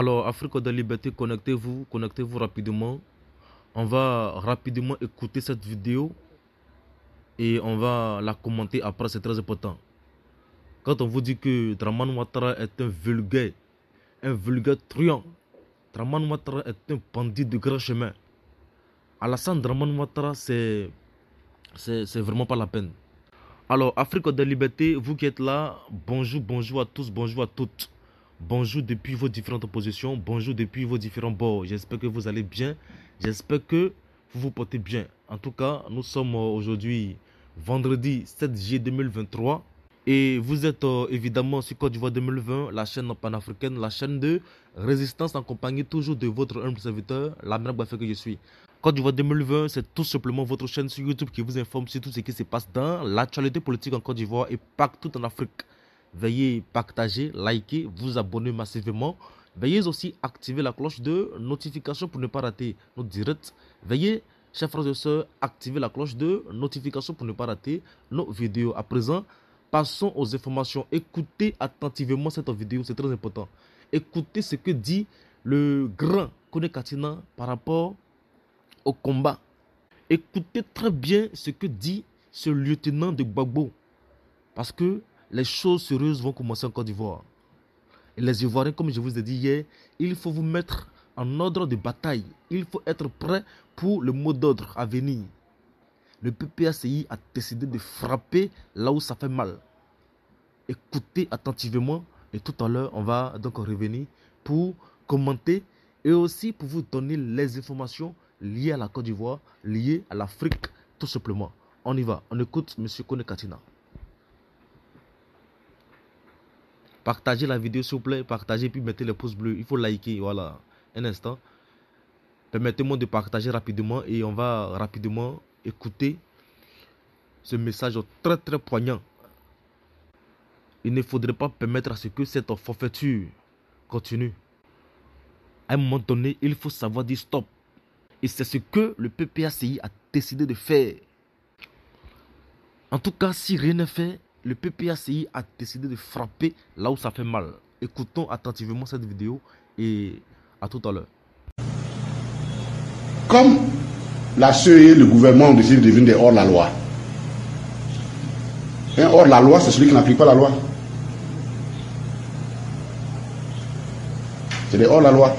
Alors, Afrique de Liberté, connectez-vous, connectez-vous rapidement. On va rapidement écouter cette vidéo et on va la commenter après, c'est très important. Quand on vous dit que Draman Ouattara est un vulgaire, un vulgaire truand, Draman Ouattara est un bandit de grand chemin. Alassane Draman Ouattara, c'est vraiment pas la peine. Alors, Afrique de Liberté, vous qui êtes là, bonjour, bonjour à tous, bonjour à toutes. Bonjour depuis vos différentes positions, bonjour depuis vos différents bords. J'espère que vous allez bien, j'espère que vous vous portez bien. En tout cas, nous sommes aujourd'hui vendredi 7 juillet 2023. Et vous êtes euh, évidemment sur Côte d'Ivoire 2020, la chaîne panafricaine, la chaîne de résistance en compagnie toujours de votre humble serviteur, la fait que je suis. Côte d'Ivoire 2020, c'est tout simplement votre chaîne sur YouTube qui vous informe sur tout ce qui se passe dans l'actualité politique en Côte d'Ivoire et partout en Afrique. Veuillez partager, liker, vous abonner massivement. Veuillez aussi activer la cloche de notification pour ne pas rater nos directs. Veuillez, chers frères et sœurs, activer la cloche de notification pour ne pas rater nos vidéos. À présent, passons aux informations. Écoutez attentivement cette vidéo, c'est très important. Écoutez ce que dit le grand Kone Katina par rapport au combat. Écoutez très bien ce que dit ce lieutenant de Gbagbo. Parce que les choses sérieuses vont commencer en Côte d'Ivoire. Et les Ivoiriens, comme je vous ai dit hier, il faut vous mettre en ordre de bataille. Il faut être prêt pour le mot d'ordre à venir. Le PPACI a décidé de frapper là où ça fait mal. Écoutez attentivement et tout à l'heure, on va donc revenir pour commenter et aussi pour vous donner les informations liées à la Côte d'Ivoire, liées à l'Afrique, tout simplement. On y va, on écoute M. Kone Katina. Partagez la vidéo s'il vous plaît, partagez puis mettez le pouce bleu. Il faut liker, voilà. Un instant. Permettez-moi de partager rapidement et on va rapidement écouter ce message très très poignant. Il ne faudrait pas permettre à ce que cette forfaiture continue. À un moment donné, il faut savoir dire stop. Et c'est ce que le PPACI a décidé de faire. En tout cas, si rien n'est fait, le PPACI a décidé de frapper là où ça fait mal. Écoutons attentivement cette vidéo et à tout à l'heure. Comme la CE et le gouvernement ont décidé de devenir hors la loi. Un hors la loi, c'est celui qui n'applique pas la loi. C'est des hors la loi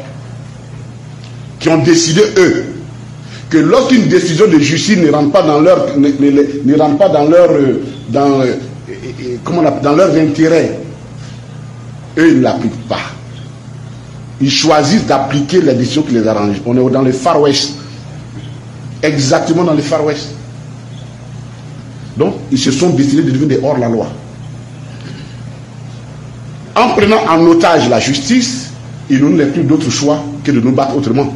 qui ont décidé, eux, que lorsqu'une décision de justice ne rentre pas dans leur, ne, rentre pas dans leur, euh, comment dans leurs intérêts, eux, ils ne l'appliquent pas. Ils choisissent d'appliquer les décisions qui les arrangent. On est dans le Far West. Exactement dans le Far West. Donc, ils se sont décidés de devenir hors la loi. En prenant en otage la justice, ils n'ont plus d'autre choix que de nous battre autrement.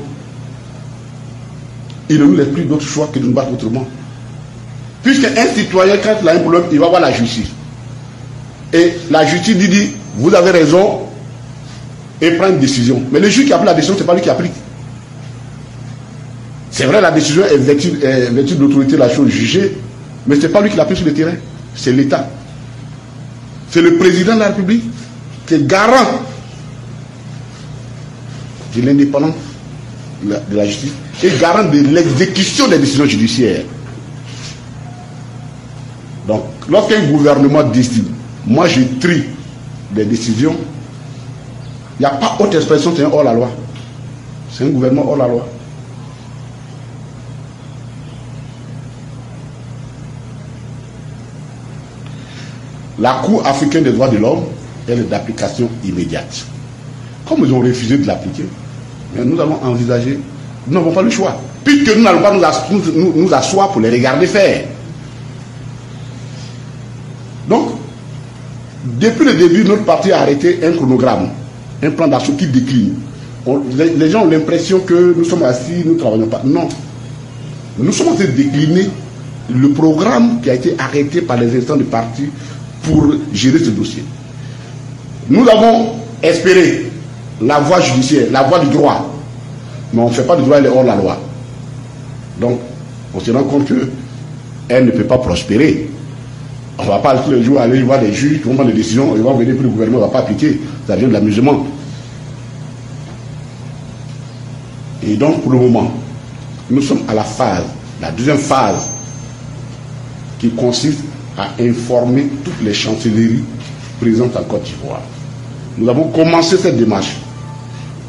Ils n'ont plus d'autre choix que de nous battre autrement. Puisque un citoyen, quand il a un problème, il va voir la justice. Et la justice dit, dit vous avez raison, et prend une décision. Mais le juge qui a pris la décision, ce n'est pas lui qui applique. C'est vrai, la décision est vêtue, d'autorité, la chose jugée, mais ce n'est pas lui qui l'a pris sur le terrain, c'est l'État. C'est le président de la République qui est garant de l'indépendance de la justice et garant de l'exécution des décisions judiciaires. Donc, lorsqu'un gouvernement décide, moi je trie des décisions, il n'y a pas autre expression, c'est un hors la loi. C'est un gouvernement hors la loi. La Cour africaine des droits de l'homme, elle est d'application immédiate. Comme ils ont refusé de l'appliquer, nous allons envisager, nous n'avons pas le choix. Puisque nous n'allons pas nous asseoir pour les regarder faire. Donc, depuis le début, notre parti a arrêté un chronogramme, un plan d'action qui décline. les, gens ont l'impression que nous sommes assis, nous ne travaillons pas. Non. Nous sommes en train de décliner le programme qui a été arrêté par les instants du parti pour gérer ce dossier. Nous avons espéré la voie judiciaire, la voie du droit. Mais on ne fait pas du droit, elle est hors la loi. Donc, on se rend compte qu'elle ne peut pas prospérer. On ne va pas tous les jours aller voir des juges qui vont prendre des décisions, ils vont venir, puis le gouvernement ne va pas appliquer. Ça vient de l'amusement. Et donc, pour le moment, nous sommes à la phase, la deuxième phase, qui consiste à informer toutes les chancelleries présentes en Côte d'Ivoire. Nous avons commencé cette démarche.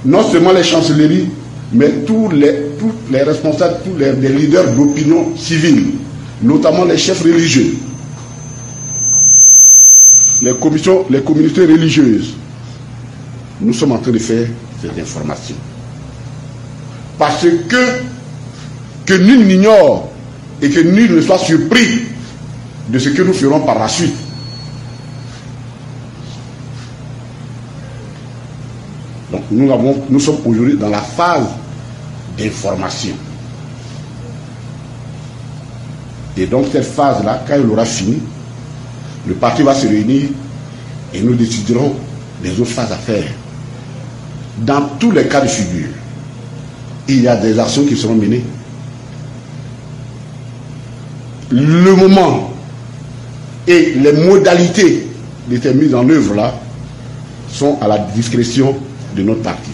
Non seulement les chancelleries, mais tous les, tous les responsables, tous les, les leaders d'opinion civile, notamment les chefs religieux, les commissions, les communautés religieuses, nous sommes en train de faire cette information. Parce que, que nul n'ignore et que nul ne soit surpris de ce que nous ferons par la suite. Donc nous, avons, nous sommes aujourd'hui dans la phase d'information. Et donc cette phase-là, quand il aura fini, le parti va se réunir et nous déciderons des autres phases à faire. Dans tous les cas de figure, il y a des actions qui seront menées. Le moment et les modalités de ces mises en œuvre là sont à la discrétion de notre parti.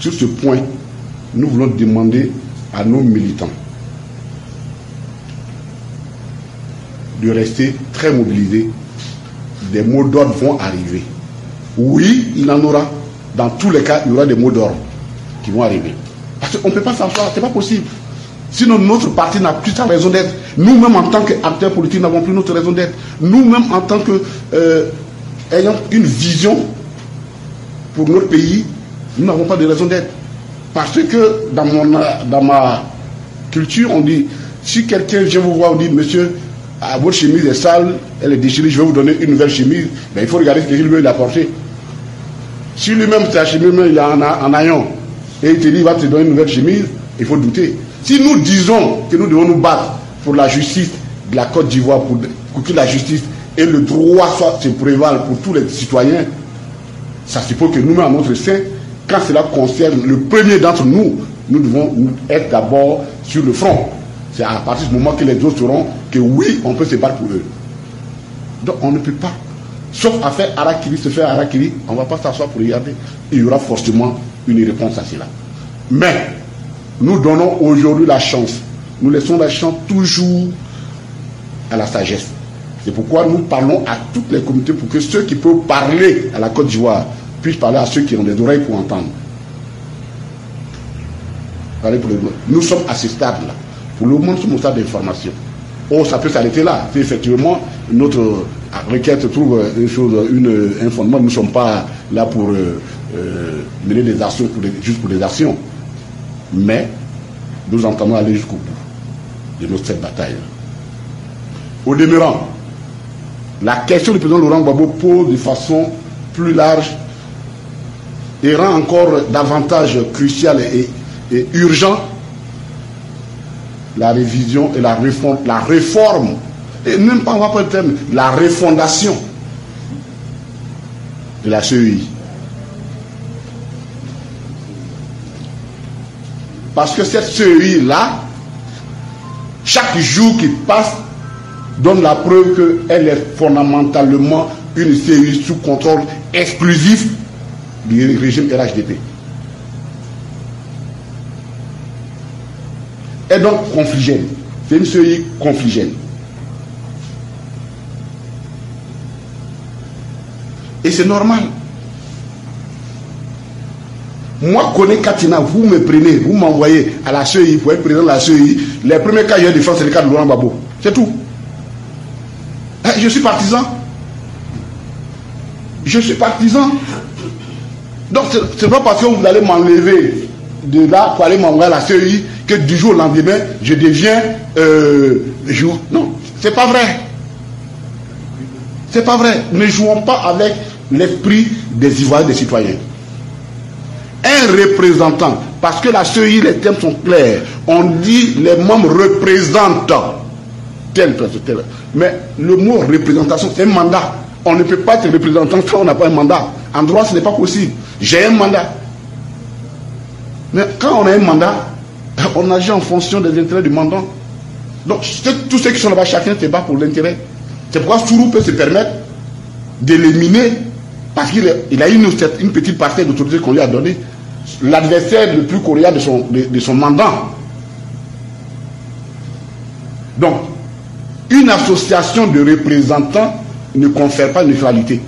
Sur ce point, nous voulons demander à nos militants de rester très mobilisés. Des mots d'ordre vont arriver. Oui, il en aura. Dans tous les cas, il y aura des mots d'ordre qui vont arriver. Parce qu'on ne peut pas s'asseoir, ce n'est pas possible. Sinon, notre parti n'a plus sa raison d'être. Nous-mêmes, en tant qu'acteurs politiques, n'avons plus notre raison d'être. Nous-mêmes, en tant que euh, ayant une vision pour notre pays, nous n'avons pas de raison d'être. Parce que dans, mon, dans ma culture, on dit, si quelqu'un vient vous voir, on dit, monsieur, ah, votre chemise est sale, elle est déchirée, je vais vous donner une nouvelle chemise, ben, il faut regarder ce qu'il veut l'apporter. Si lui-même, sa chemise, il a en, aillon, et il te dit, il va te donner une nouvelle chemise, il faut douter. Si nous disons que nous devons nous battre pour la justice de la Côte d'Ivoire, pour, pour, que la justice et le droit soit, se prévalent pour tous les citoyens, ça suppose que nous-mêmes, à notre sein, quand cela concerne le premier d'entre nous, nous devons être d'abord sur le front. C'est à partir du moment que les autres seront que oui, on peut se battre pour eux. Donc on ne peut pas. Sauf à faire Arakiri, se faire Arakiri, on ne va pas s'asseoir pour regarder. Il y aura forcément une réponse à cela. Mais nous donnons aujourd'hui la chance. Nous laissons la chance toujours à la sagesse. C'est pourquoi nous parlons à toutes les communautés pour que ceux qui peuvent parler à la Côte d'Ivoire puissent parler à ceux qui ont des oreilles pour entendre. Nous sommes à ce stade-là. Pour le nous sommes au stade d'information. Oh, ça peut s'arrêter là. Effectivement notre requête trouve une chose, une, un fondement, nous ne sommes pas là pour euh, euh, mener des actions juste pour des actions. Mais nous entendons aller jusqu'au bout de notre cette bataille. Au demeurant, la question du président Laurent Gbagbo pose de façon plus large et rend encore davantage crucial et, et urgent la révision et la réforme, la réforme, et même pas, on va pas le terme, la refondation de la CEI. Parce que cette CEI-là, chaque jour qui passe, donne la preuve qu'elle est fondamentalement une CEI sous contrôle exclusif du régime RHDP. Est donc confligène. C'est une CEI confligène. Et c'est normal. Moi, connais Katina, vous me prenez, vous m'envoyez à la CEI pour être président de la CEI. Les premiers cas, il y a défense, c'est le cas de Laurent Babo. C'est tout. Eh, je suis partisan. Je suis partisan. Donc, c'est pas parce que vous allez m'enlever de là pour aller m'envoyer à la CEI que du jour au lendemain, je deviens euh, jour. Non, c'est pas vrai. C'est pas vrai. Ne jouons pas avec l'esprit des Ivoiriens, des citoyens. Un représentant, parce que la CEI, les thèmes sont clairs. On dit les membres représentants. Tel, tel, tel. Mais le mot représentation, c'est un mandat. On ne peut pas être représentant quand on n'a pas un mandat. En droit, ce n'est pas possible. J'ai un mandat. Mais quand on a un mandat, on agit en fonction des intérêts du mandant. Donc, tous ceux qui sont là-bas, chacun se bat pour l'intérêt. C'est pourquoi Sourou peut se permettre d'éliminer Parce qu'il il a une, une petite partie d'autorité qu'on lui a donnée. L'adversaire le plus coréen de son, mandat. Donc, une association de représentants ne confère pas neutralité.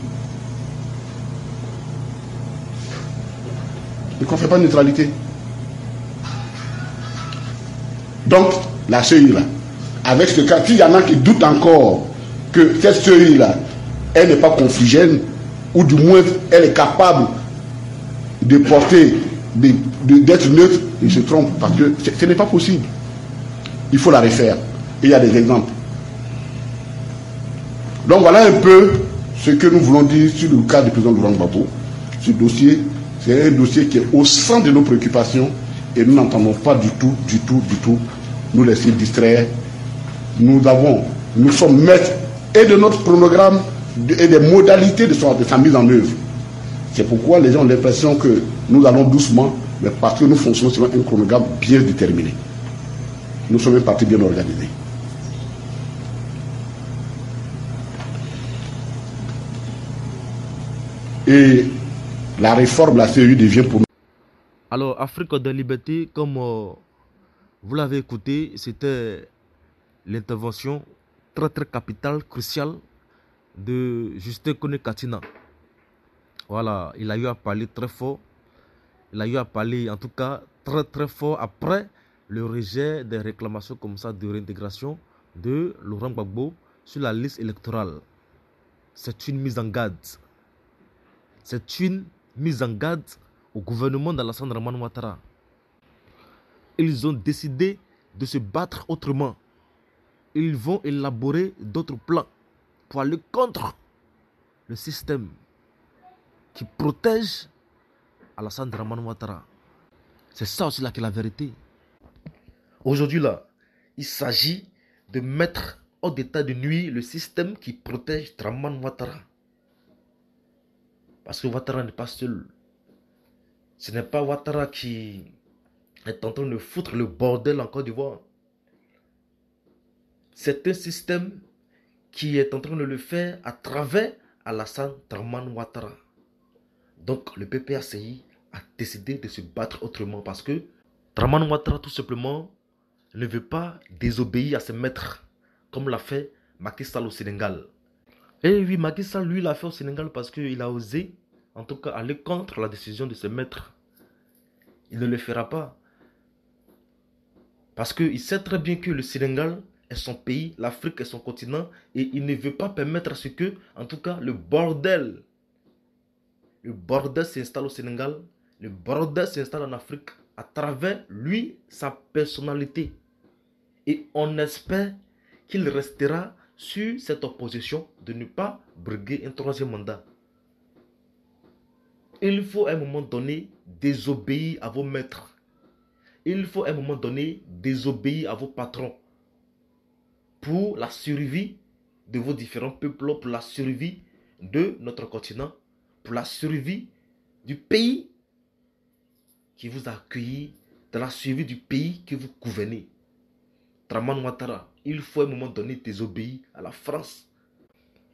Ne confère pas neutralité. Donc, la CEI là, avec ce cas, s'il y en a qui doutent encore que cette CEI là, elle n'est pas confligène, ou du moins elle est capable de porter, d'être neutre, il se trompe parce que ce n'est pas possible. Il faut la refaire. Et il y a des exemples. Donc voilà un peu ce que nous voulons dire sur le cas du président Laurent Gbagbo. Ce dossier, c'est un dossier qui est au centre de nos préoccupations et nous n'entendons pas du tout, du tout, du tout nous laisser distraire. Nous avons, nous sommes maîtres et de notre chronogramme et des modalités de, de sa mise en œuvre. C'est pourquoi les gens ont l'impression que nous allons doucement, mais parce que nous fonctionnons sur un chronogramme bien déterminé. Nous sommes un parti bien organisé. Et la réforme, la CEU devient pour nous. Alors, Afrique de liberté, comme euh, vous l'avez écouté, c'était l'intervention très très capitale, cruciale de Justin Kone Katina. Voilà, il a eu à parler très fort. Il a eu à parler en tout cas très très fort après le rejet des réclamations comme ça de réintégration de Laurent Gbagbo sur la liste électorale. C'est une mise en garde. C'est une mise en garde au gouvernement d'Alassane Draman Ouattara. Ils ont décidé de se battre autrement. Ils vont élaborer d'autres plans pour aller contre le système qui protège Alassane Draman Ouattara. C'est ça aussi là qui est la vérité. Aujourd'hui là, il s'agit de mettre hors d'état de nuit le système qui protège Draman Ouattara. Parce que Ouattara n'est pas seul. Ce n'est pas Ouattara qui est en train de foutre le bordel en Côte d'Ivoire. C'est un système qui est en train de le faire à travers Alassane Draman Ouattara. Donc le PPACI a décidé de se battre autrement parce que Draman Ouattara tout simplement ne veut pas désobéir à ses maîtres comme l'a fait Macky Sall au Sénégal. Et oui, Macky Sall lui l'a fait au Sénégal parce qu'il a osé en tout cas aller contre la décision de ses maîtres. Il ne le fera pas. Parce qu'il sait très bien que le Sénégal est son pays, l'Afrique est son continent, et il ne veut pas permettre à ce que, en tout cas, le bordel, le bordel s'installe au Sénégal, le bordel s'installe en Afrique à travers lui, sa personnalité. Et on espère qu'il restera sur cette opposition de ne pas briguer un troisième mandat. Il faut à un moment donné désobéir à vos maîtres. Il faut à un moment donné désobéir à vos patrons pour la survie de vos différents peuples, pour la survie de notre continent, pour la survie du pays qui vous a accueilli, de la survie du pays que vous gouvernez. Traman Ouattara, il faut un moment donné désobéir à la France.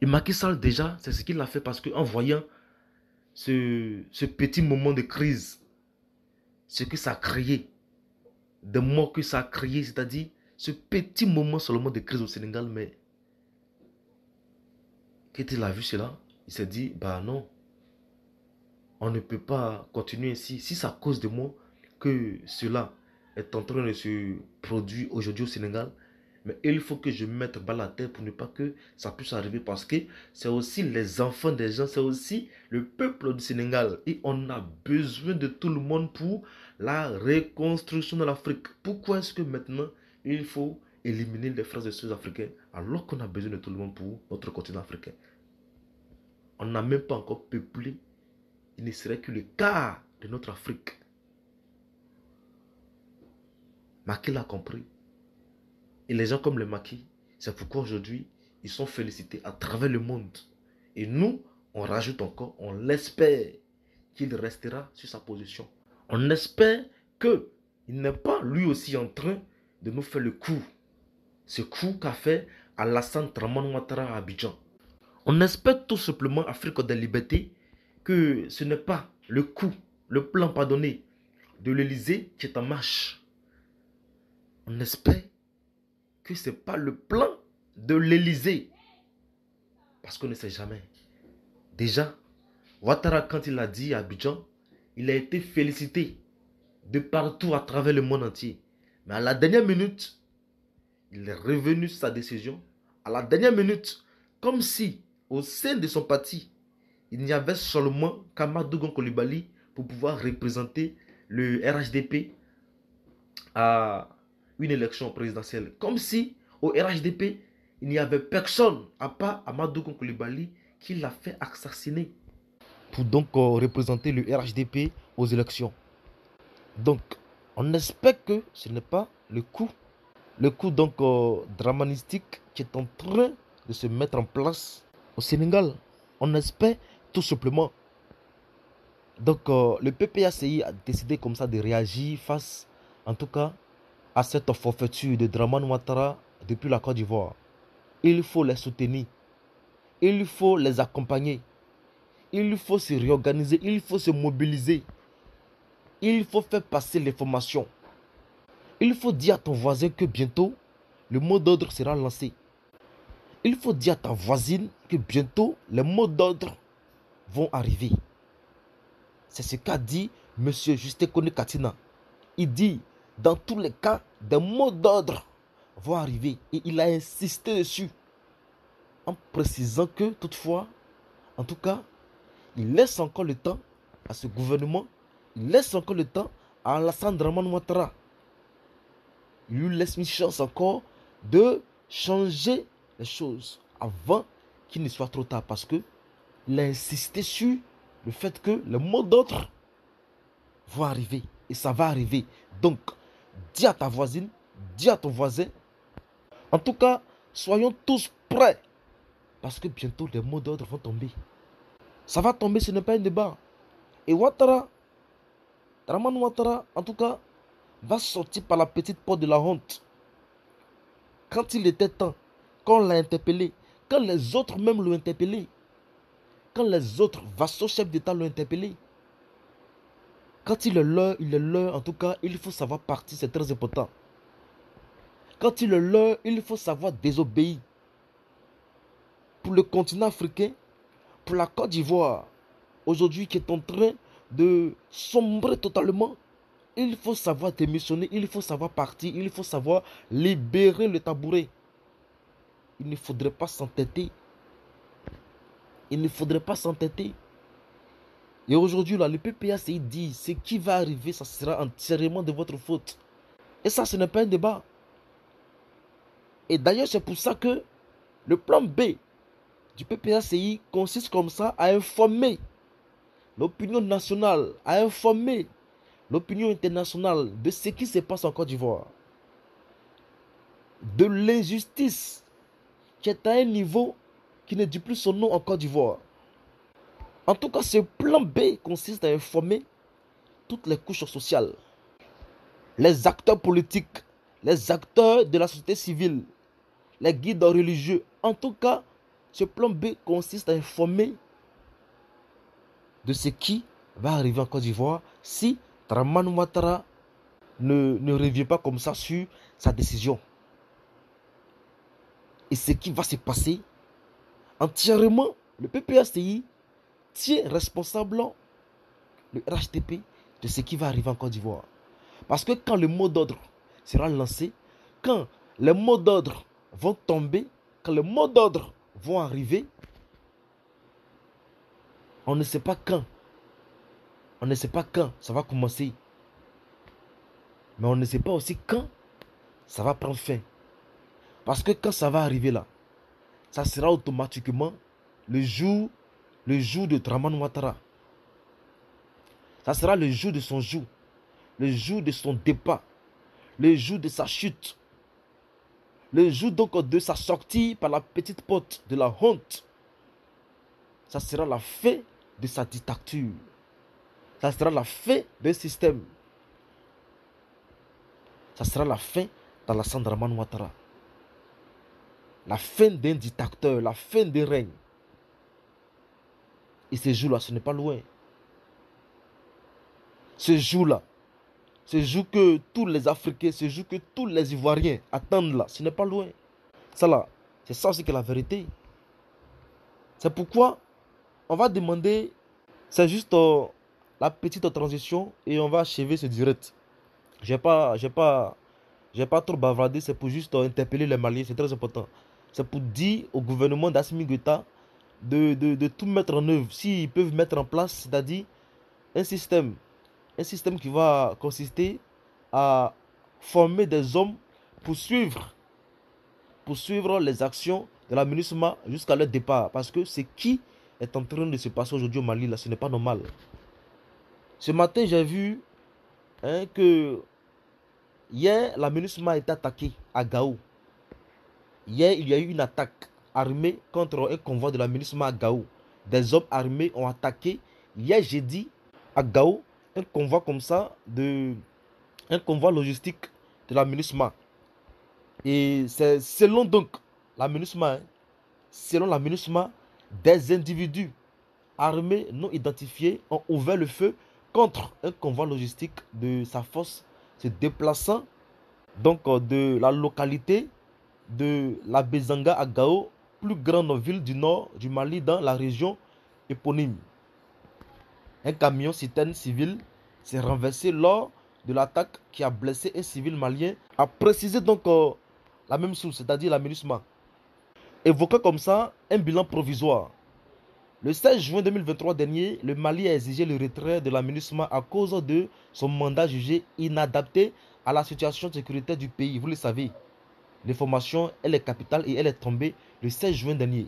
Et Macky Sall déjà, c'est ce qu'il a fait parce qu'en voyant ce, ce, petit moment de crise, ce que ça a créé, des mots que ça a créé, c'est-à-dire ce petit moment seulement de crise au Sénégal, mais quand il a vu cela, il s'est dit, bah non, on ne peut pas continuer ainsi. Si c'est à cause de moi que cela est en train de se produire aujourd'hui au Sénégal, mais il faut que je mette bas la terre pour ne pas que ça puisse arriver parce que c'est aussi les enfants des gens, c'est aussi le peuple du Sénégal. Et on a besoin de tout le monde pour la reconstruction de l'Afrique. Pourquoi est-ce que maintenant il faut éliminer les frères et sœurs africains alors qu'on a besoin de tout le monde pour notre continent africain? On n'a même pas encore peuplé, il ne serait que le quart de notre Afrique. Maquis l'a compris. Et les gens comme le Maquis, c'est pourquoi aujourd'hui, ils sont félicités à travers le monde. Et nous, on rajoute encore, on l'espère qu'il restera sur sa position. On espère qu'il n'est pas lui aussi en train de nous faire le coup. Ce coup qu'a fait Alassane Traman Ouattara à Abidjan. On espère tout simplement, Afrique de liberté, que ce n'est pas le coup, le plan, pardonné, de l'Élysée qui est en marche. On espère que ce n'est pas le plan de l'Élysée. Parce qu'on ne sait jamais. Déjà, Ouattara, quand il a dit à Abidjan, il a été félicité de partout à travers le monde entier. Mais à la dernière minute, il est revenu sur sa décision. À la dernière minute, comme si au sein de son parti, il n'y avait seulement qu'Amadou Kolibali pour pouvoir représenter le RHDP à une élection présidentielle. Comme si au RHDP, il n'y avait personne à part Amadou Kolibali qui l'a fait assassiner pour donc euh, représenter le RHDP aux élections. Donc, on espère que ce n'est pas le coup, le coup donc euh, dramatistique qui est en train de se mettre en place au Sénégal. On espère tout simplement. Donc, euh, le PPACI a décidé comme ça de réagir face, en tout cas, à cette forfaiture de Draman Ouattara depuis la Côte d'Ivoire. Il faut les soutenir. Il faut les accompagner. Il faut se réorganiser. Il faut se mobiliser. Il faut faire passer l'information. Il faut dire à ton voisin que bientôt, le mot d'ordre sera lancé. Il faut dire à ta voisine que bientôt, les mots d'ordre vont arriver. C'est ce qu'a dit M. Justin Kone Katina. Il dit, dans tous les cas, des mots d'ordre vont arriver. Et il a insisté dessus. En précisant que, toutefois, en tout cas, il laisse encore le temps à ce gouvernement. Il laisse encore le temps à Alassane Draman Ouattara. Il lui laisse une chance encore de changer les choses avant qu'il ne soit trop tard. Parce que il a insisté sur le fait que le mot d'ordre va arriver. Et ça va arriver. Donc, dis à ta voisine, dis à ton voisin. En tout cas, soyons tous prêts. Parce que bientôt, les mots d'ordre vont tomber. Ça va tomber, ce n'est pas un débat. Et Ouattara, Draman Ouattara, en tout cas, va sortir par la petite porte de la honte. Quand il était temps, quand on l'a interpellé, quand les autres même l'ont interpellé, quand les autres vassaux chefs d'État l'ont interpellé, quand il est l'heure, il est l'heure, en tout cas, il faut savoir partir, c'est très important. Quand il est l'heure, il faut savoir désobéir. Pour le continent africain, pour la Côte d'Ivoire, aujourd'hui qui est en train de sombrer totalement, il faut savoir démissionner, il faut savoir partir, il faut savoir libérer le tabouret. Il ne faudrait pas s'entêter. Il ne faudrait pas s'entêter. Et aujourd'hui, là, le PPACI dit ce qui va arriver, ça sera entièrement de votre faute. Et ça, ce n'est pas un débat. Et d'ailleurs, c'est pour ça que le plan B du PPACI consiste comme ça à informer l'opinion nationale, à informer l'opinion internationale de ce qui se passe en Côte d'Ivoire, de l'injustice qui est à un niveau qui ne dit plus son nom en Côte d'Ivoire. En tout cas, ce plan B consiste à informer toutes les couches sociales, les acteurs politiques, les acteurs de la société civile, les guides religieux. En tout cas, ce plan B consiste à informer de ce qui va arriver en Côte d'Ivoire si Traman Ouattara ne, ne revient pas comme ça sur sa décision. Et ce qui va se passer entièrement, le PPACI responsable le RHTP de ce qui va arriver en Côte d'Ivoire. Parce que quand le mot d'ordre sera lancé, quand les mots d'ordre vont tomber, quand les mots d'ordre vont arriver, on ne sait pas quand. On ne sait pas quand ça va commencer. Mais on ne sait pas aussi quand ça va prendre fin. Parce que quand ça va arriver là, ça sera automatiquement le jour, le jour de Draman Ouattara. Ça sera le jour de son jour, le jour de son départ, le jour de sa chute, le jour donc de sa sortie par la petite porte de la honte. Ça sera la fin de sa dictature. Ça sera la fin d'un système. Ça sera la fin dans la Sandraman Ouattara. La fin d'un dictateur, la fin d'un règne. Et ce jour-là, ce n'est pas loin. Ce jour-là, ce jour que tous les Africains, ce jour que tous les Ivoiriens attendent là, ce n'est pas loin. Ça là, c'est ça aussi que la vérité. C'est pourquoi on va demander, c'est juste euh, la petite transition et on va achever ce direct. J'ai pas, j'ai pas, j'ai pas trop bavardé, c'est pour juste euh, interpeller les Maliens, c'est très important. C'est pour dire au gouvernement d'Assimi Goïta de, de, de, tout mettre en œuvre. S'ils peuvent mettre en place, c'est-à-dire un système, un système qui va consister à former des hommes pour suivre, pour suivre les actions de la MINUSMA jusqu'à leur départ. Parce que ce qui est en train de se passer aujourd'hui au Mali, là, ce n'est pas normal. Ce matin, j'ai vu hein, que hier, la MINUSMA a été attaquée à Gao. Hier, il y a eu une attaque armée contre un convoi de la MINUSMA à Gao. Des hommes armés ont attaqué hier jeudi à Gao un convoi comme ça, de, un convoi logistique de la MINUSMA. Et c'est selon donc la MINUSMA, hein, selon la MINUSMA, des individus armés non identifiés ont ouvert le feu contre un convoi logistique de sa force se déplaçant donc euh, de la localité de la Bezanga à Gao, plus grande ville du nord du Mali dans la région éponyme. Un camion citerne civil s'est renversé lors de l'attaque qui a blessé un civil malien, a précisé donc euh, la même chose, c'est-à-dire la MINUSMA évoquant comme ça un bilan provisoire. Le 16 juin 2023 dernier, le Mali a exigé le retrait de la MINUSMA à cause de son mandat jugé inadapté à la situation sécuritaire du pays. Vous le savez, l'information, elle est capitale et elle est tombée le 16 juin dernier.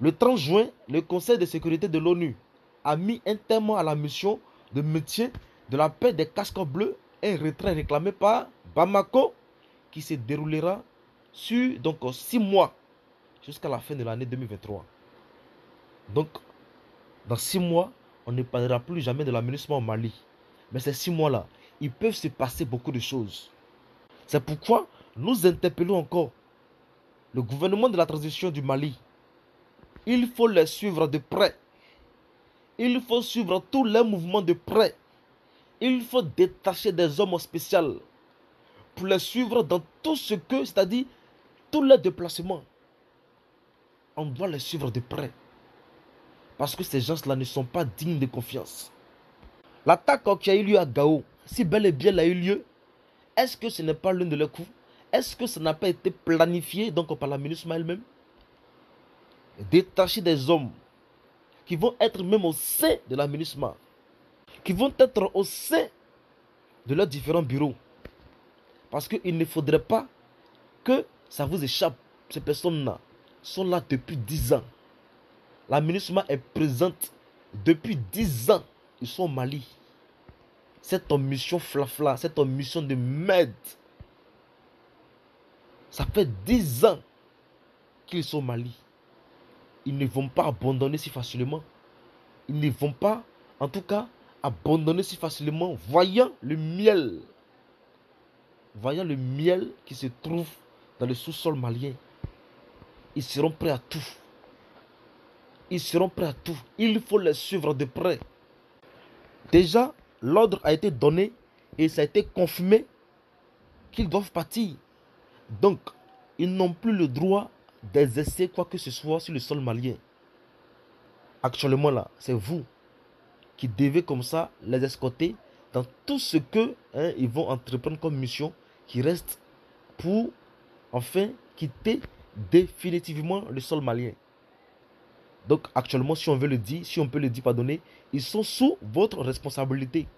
Le 30 juin, le Conseil de sécurité de l'ONU a mis un terme à la mission de maintien de la paix des casques bleus, un retrait réclamé par Bamako qui se déroulera sur donc six mois jusqu'à la fin de l'année 2023. Donc, dans six mois, on ne parlera plus jamais de l'aménagement au Mali. Mais ces six mois-là, ils peuvent se passer beaucoup de choses. C'est pourquoi nous interpellons encore le gouvernement de la transition du Mali. Il faut les suivre de près. Il faut suivre tous les mouvements de près. Il faut détacher des hommes spéciaux pour les suivre dans tout ce que, c'est-à-dire tous les déplacements, on doit les suivre de près. Parce que ces gens-là ne sont pas dignes de confiance. L'attaque qui a eu lieu à Gao, si bel et bien elle a eu lieu, est-ce que ce n'est pas l'un de leurs coups? Est-ce que ça n'a pas été planifié donc par la ministre elle-même Détacher des hommes qui vont être même au sein de la ministre qui vont être au sein de leurs différents bureaux. Parce qu'il ne faudrait pas que ça vous échappe. Ces personnes-là sont là depuis 10 ans. La MINUSMA est présente depuis 10 ans. Ils sont au Mali. C'est une mission flafla, c'est une mission de merde. Ça fait 10 ans qu'ils sont au Mali. Ils ne vont pas abandonner si facilement. Ils ne vont pas, en tout cas, abandonner si facilement, voyant le miel. Voyant le miel qui se trouve dans le sous-sol malien, ils seront prêts à tout. Ils seront prêts à tout. Il faut les suivre de près. Déjà, l'ordre a été donné et ça a été confirmé qu'ils doivent partir. Donc, ils n'ont plus le droit d'exercer quoi que ce soit sur le sol malien. Actuellement là, c'est vous qui devez comme ça les escorter dans tout ce que hein, ils vont entreprendre comme mission qui reste pour enfin quitter définitivement le sol malien. Donc actuellement, si on veut le dire, si on peut le dire, pardonnez, ils sont sous votre responsabilité.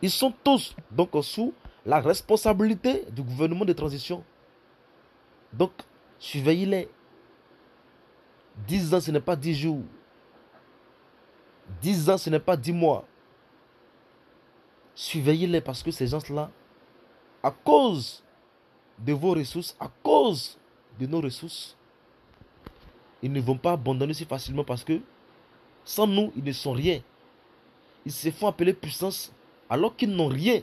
Ils sont tous donc sous la responsabilité du gouvernement de transition. Donc, surveillez-les. 10 ans, ce n'est pas 10 jours. 10 ans, ce n'est pas 10 mois. Surveillez-les parce que ces gens-là, à cause de vos ressources, à cause de nos ressources, ils ne vont pas abandonner si facilement parce que sans nous, ils ne sont rien. Ils se font appeler puissance alors qu'ils n'ont rien.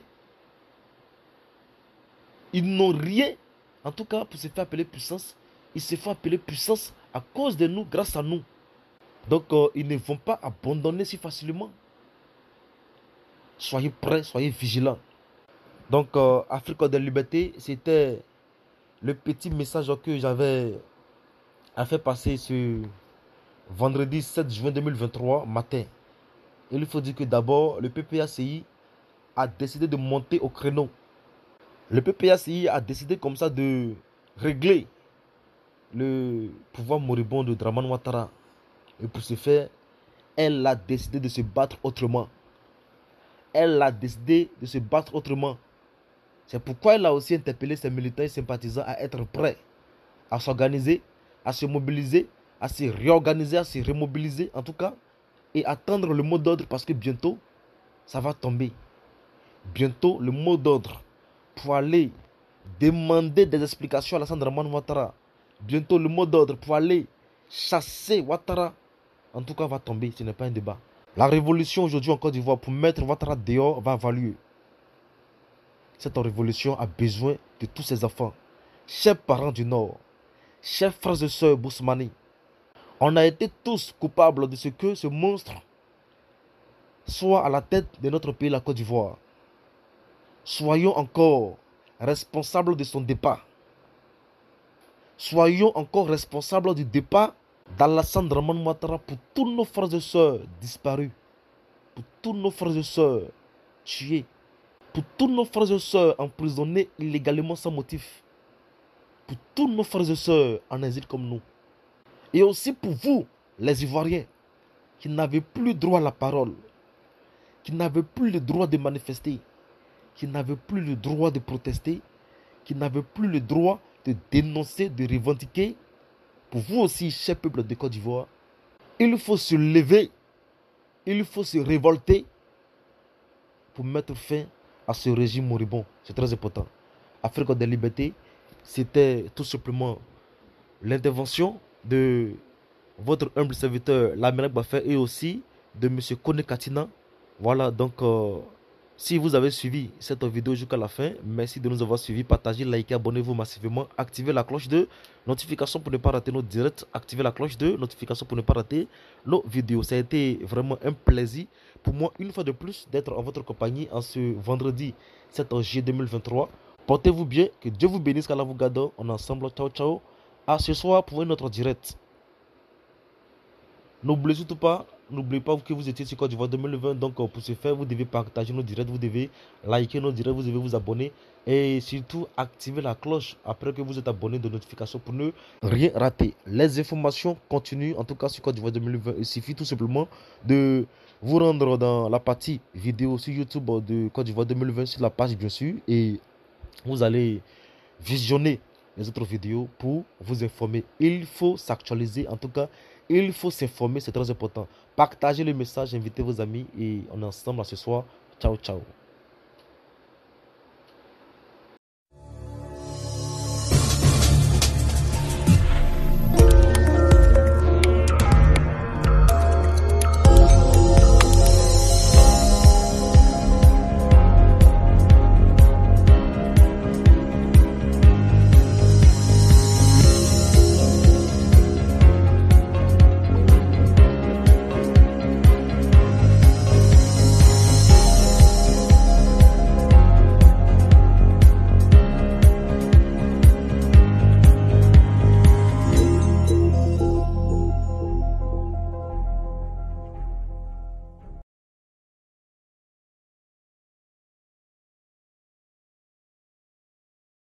Ils n'ont rien. En tout cas, pour se faire appeler puissance, ils se font appeler puissance à cause de nous, grâce à nous. Donc, euh, ils ne vont pas abandonner si facilement. Soyez prêts, soyez vigilants. Donc, euh, Afrique de liberté, c'était le petit message que j'avais à faire passer ce vendredi 7 juin 2023 matin. Il faut dire que d'abord, le PPACI a décidé de monter au créneau. Le PPACI a décidé comme ça de régler le pouvoir moribond de Draman Ouattara. Et pour ce faire, elle a décidé de se battre autrement. Elle a décidé de se battre autrement. C'est pourquoi elle a aussi interpellé ses militants et sympathisants à être prêts à s'organiser, à se mobiliser, à se réorganiser, à se remobiliser en tout cas, et attendre le mot d'ordre parce que bientôt, ça va tomber. Bientôt, le mot d'ordre pour aller demander des explications à la Draman Ouattara. Bientôt, le mot d'ordre pour aller chasser Ouattara, en tout cas, va tomber. Ce n'est pas un débat. La révolution aujourd'hui en Côte d'Ivoire pour mettre Ouattara dehors va lieu. Cette révolution a besoin de tous ses enfants. Chers parents du Nord, chers frères et sœurs Bousmani, on a été tous coupables de ce que ce monstre soit à la tête de notre pays, la Côte d'Ivoire. Soyons encore responsables de son départ. Soyons encore responsables du départ d'Alassane Draman Ouattara pour tous nos frères et sœurs disparus, pour tous nos frères et sœurs tués, pour tous nos frères et sœurs emprisonnés illégalement sans motif, pour tous nos frères et sœurs en exil comme nous, et aussi pour vous, les Ivoiriens, qui n'avaient plus droit à la parole, qui n'avaient plus le droit de manifester, qui n'avaient plus le droit de protester, qui n'avaient plus le droit de dénoncer, de revendiquer. Pour vous aussi, chers peuple de Côte d'Ivoire, il faut se lever, il faut se révolter pour mettre fin à ce régime moribond. C'est très important. Afrique de liberté, c'était tout simplement l'intervention de votre humble serviteur, l'Amérique Baffer, et aussi de M. Kone Katina. Voilà, donc, euh, si vous avez suivi cette vidéo jusqu'à la fin, merci de nous avoir suivis. Partagez, likez, abonnez-vous massivement. Activez la cloche de notification pour ne pas rater nos directs. Activez la cloche de notification pour ne pas rater nos vidéos. Ça a été vraiment un plaisir pour moi, une fois de plus, d'être en votre compagnie en ce vendredi 7 juillet 2023. Portez-vous bien, que Dieu vous bénisse, qu'Allah vous garde. On est ensemble. Ciao, ciao. À ce soir pour un autre direct. N'oubliez surtout pas, n'oubliez pas que vous étiez sur Côte d'Ivoire 2020. Donc, pour ce faire, vous devez partager nos directs, vous devez liker nos directs, vous devez vous abonner et surtout activer la cloche après que vous êtes abonné de notification pour ne rien rater. Les informations continuent, en tout cas sur Côte d'Ivoire 2020. Il suffit tout simplement de vous rendre dans la partie vidéo sur YouTube de Côte d'Ivoire 2020 sur la page, bien sûr, et vous allez visionner les autres vidéos pour vous informer. Il faut s'actualiser, en tout cas, il faut s'informer, c'est très important. Partagez le message, invitez vos amis et on est ensemble ce soir. Ciao, ciao.